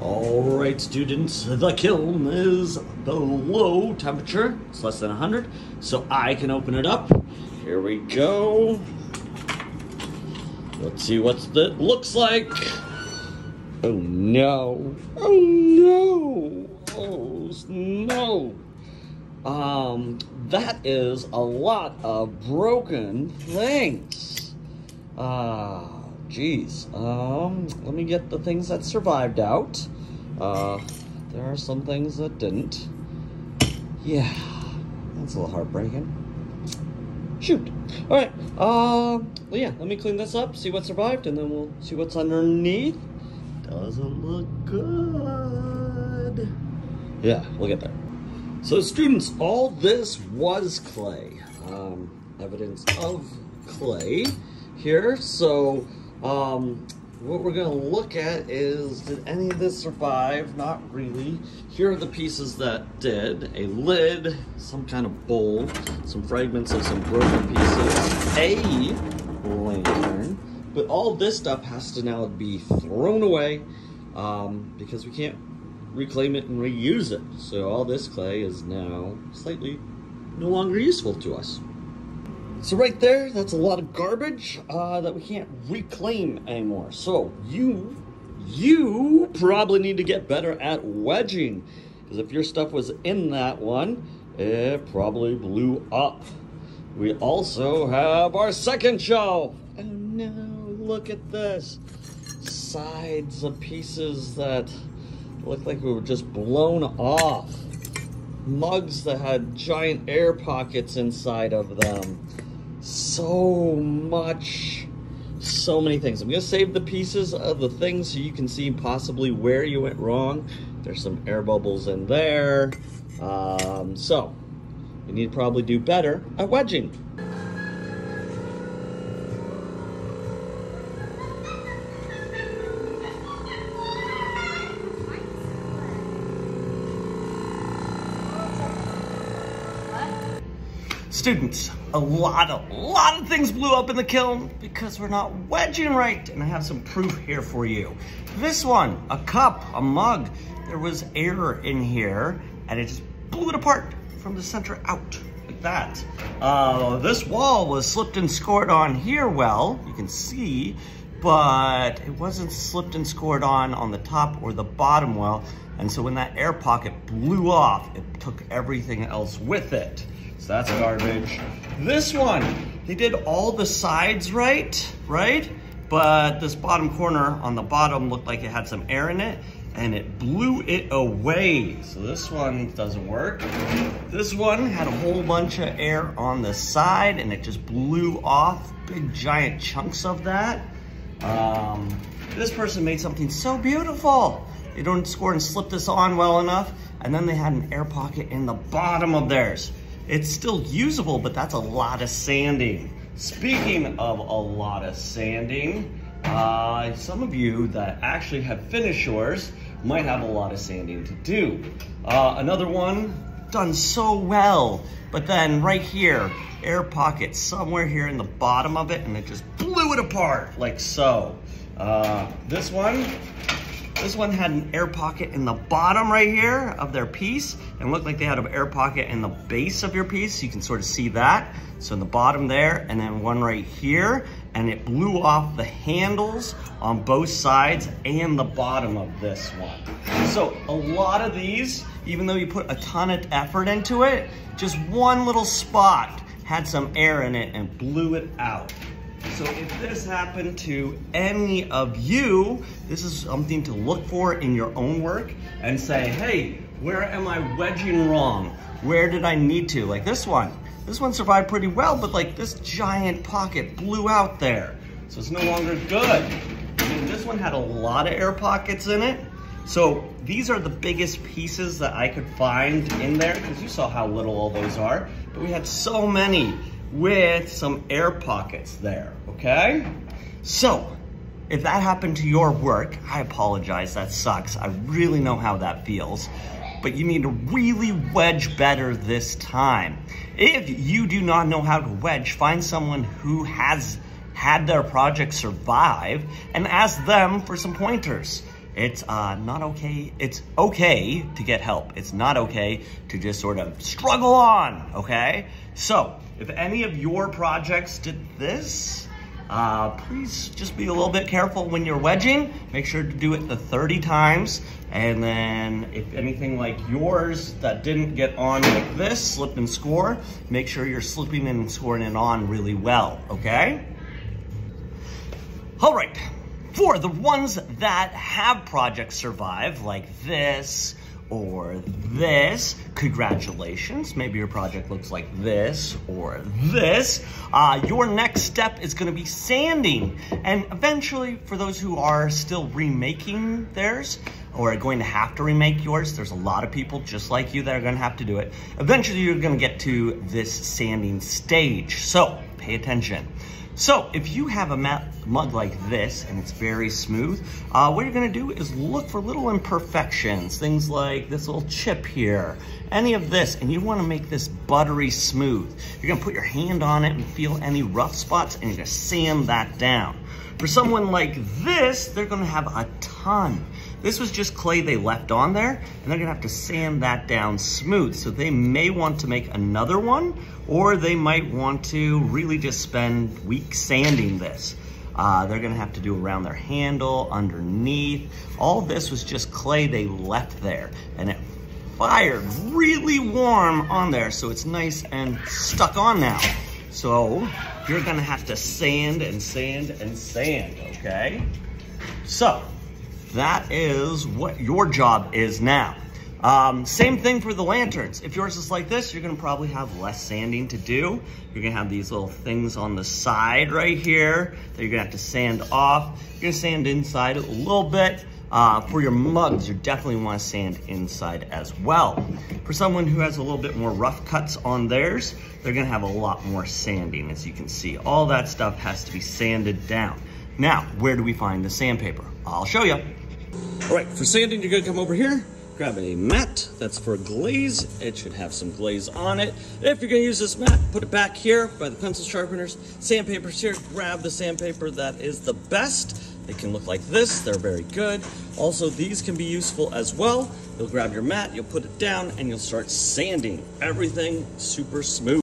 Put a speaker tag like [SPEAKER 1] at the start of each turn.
[SPEAKER 1] All right, students, the kiln is below temperature. It's less than 100, so I can open it up. Here we go. Let's see what it looks like. Oh no. Oh no. Oh no. Um, that is a lot of broken things. Ah, geez. Um, let me get the things that survived out. Uh, there are some things that didn't. Yeah, that's a little heartbreaking. Shoot. All right. Um, well, yeah, let me clean this up, see what survived, and then we'll see what's underneath. Doesn't look good. Yeah, we'll get there. So students, all this was clay. Um, evidence of clay here. So um, what we're gonna look at is, did any of this survive? Not really. Here are the pieces that did. A lid, some kind of bowl, some fragments of some broken pieces, a lantern, but all this stuff has to now be thrown away um, because we can't reclaim it and reuse it. So all this clay is now slightly no longer useful to us. So right there, that's a lot of garbage uh, that we can't reclaim anymore. So you, you probably need to get better at wedging. Because if your stuff was in that one, it probably blew up. We also have our second shelf. Oh no, look at this. Sides of pieces that look like we were just blown off. Mugs that had giant air pockets inside of them. So much, so many things. I'm gonna save the pieces of the things so you can see possibly where you went wrong. There's some air bubbles in there. Um, so, you need to probably do better at wedging. Students, a lot of, lot of things blew up in the kiln because we're not wedging right. And I have some proof here for you. This one, a cup, a mug, there was air in here and it just blew it apart from the center out like that. Uh, this wall was slipped and scored on here well, you can see, but it wasn't slipped and scored on on the top or the bottom well. And so when that air pocket blew off, it took everything else with it. So that's garbage. This one, they did all the sides right, right? But this bottom corner on the bottom looked like it had some air in it and it blew it away. So this one doesn't work. This one had a whole bunch of air on the side and it just blew off big giant chunks of that. Um, this person made something so beautiful. They don't score and slip this on well enough. And then they had an air pocket in the bottom of theirs. It's still usable, but that's a lot of sanding. Speaking of a lot of sanding, uh, some of you that actually have finished yours might have a lot of sanding to do. Uh, another one, done so well, but then right here, air pocket somewhere here in the bottom of it, and it just blew it apart, like so. Uh, this one, this one had an air pocket in the bottom right here of their piece and looked like they had an air pocket in the base of your piece. You can sort of see that. So in the bottom there and then one right here and it blew off the handles on both sides and the bottom of this one. So a lot of these, even though you put a ton of effort into it, just one little spot had some air in it and blew it out. So if this happened to any of you, this is something to look for in your own work and say, hey, where am I wedging wrong? Where did I need to? Like this one. This one survived pretty well, but like this giant pocket blew out there. So it's no longer good. And this one had a lot of air pockets in it. So these are the biggest pieces that I could find in there because you saw how little all those are. But we had so many with some air pockets there, okay? So, if that happened to your work, I apologize, that sucks. I really know how that feels. But you need to really wedge better this time. If you do not know how to wedge, find someone who has had their project survive and ask them for some pointers. It's uh, not okay. It's okay to get help. It's not okay to just sort of struggle on, okay? So if any of your projects did this, uh, please just be a little bit careful when you're wedging. Make sure to do it the 30 times. And then if anything like yours that didn't get on like this, slip and score, make sure you're slipping and scoring it on really well, okay? All right, for the ones that have projects survive, like this or this, congratulations. Maybe your project looks like this or this. Uh, your next step is gonna be sanding. And eventually, for those who are still remaking theirs, or are going to have to remake yours, there's a lot of people just like you that are gonna have to do it. Eventually, you're gonna get to this sanding stage. So, pay attention. So if you have a mug like this and it's very smooth, uh, what you're gonna do is look for little imperfections, things like this little chip here, any of this, and you wanna make this buttery smooth. You're gonna put your hand on it and feel any rough spots and you're gonna sand that down. For someone like this, they're gonna have a ton. This was just clay they left on there, and they're gonna have to sand that down smooth. So they may want to make another one, or they might want to really just spend weeks sanding this. Uh, they're gonna have to do around their handle, underneath. All this was just clay they left there, and it fired really warm on there, so it's nice and stuck on now. So you're gonna have to sand and sand and sand, okay? So that is what your job is now. Um, same thing for the lanterns. If yours is like this, you're gonna probably have less sanding to do. You're gonna have these little things on the side right here that you're gonna have to sand off. You're gonna sand inside a little bit. Uh, for your mugs, you definitely wanna sand inside as well. For someone who has a little bit more rough cuts on theirs, they're gonna have a lot more sanding, as you can see. All that stuff has to be sanded down. Now, where do we find the sandpaper? I'll show you. All right, for sanding, you're gonna come over here, grab a mat that's for glaze. It should have some glaze on it. If you're gonna use this mat, put it back here by the pencil sharpeners. Sandpaper's here, grab the sandpaper that is the best. They can look like this, they're very good. Also, these can be useful as well. You'll grab your mat, you'll put it down, and you'll start sanding. Everything super smooth.